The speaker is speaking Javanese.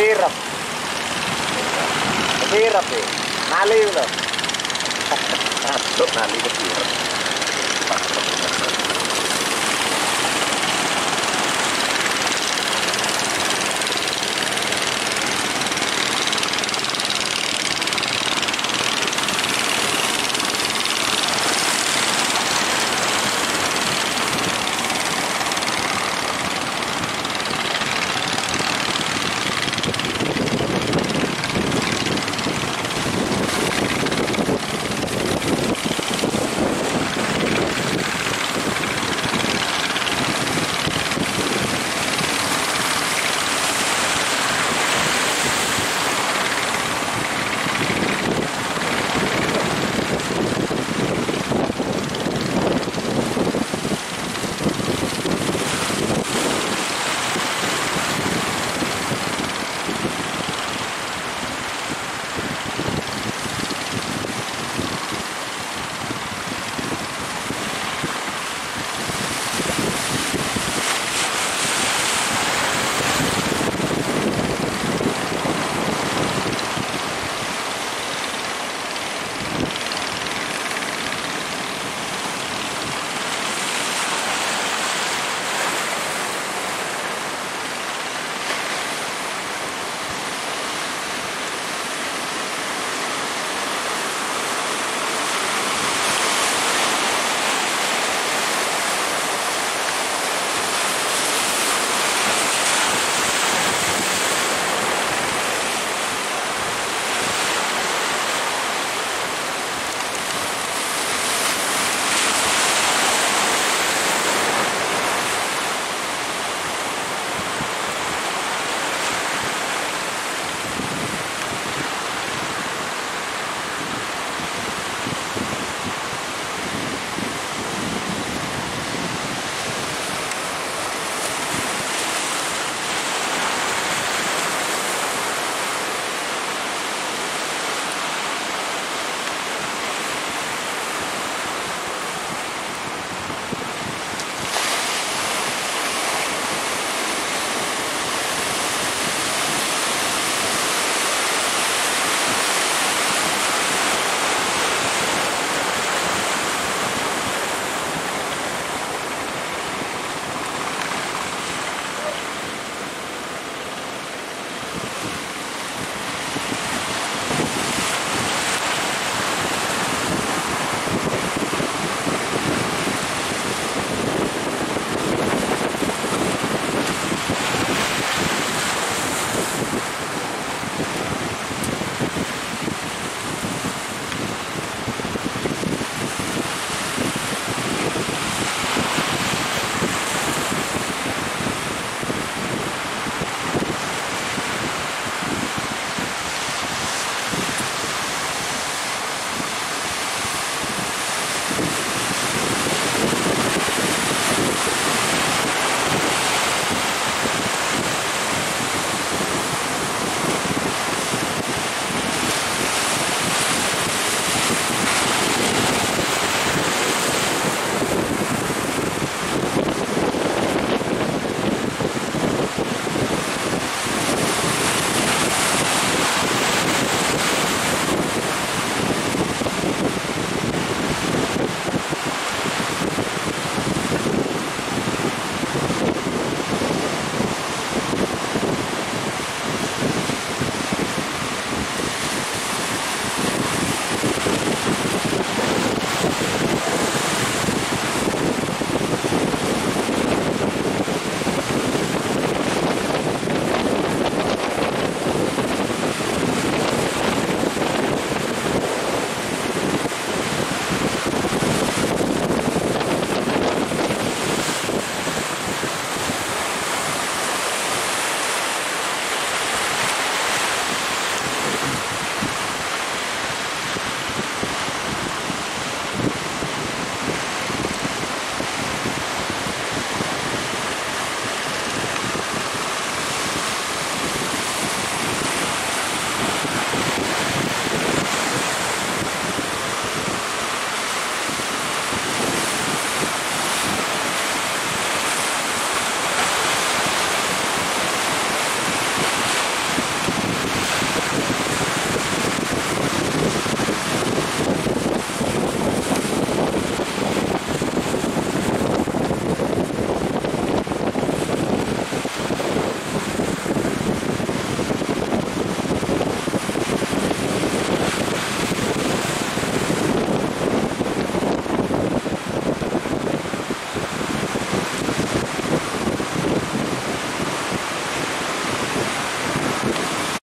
sirap. Sirap eh. Naliw na. Naliw na sirap.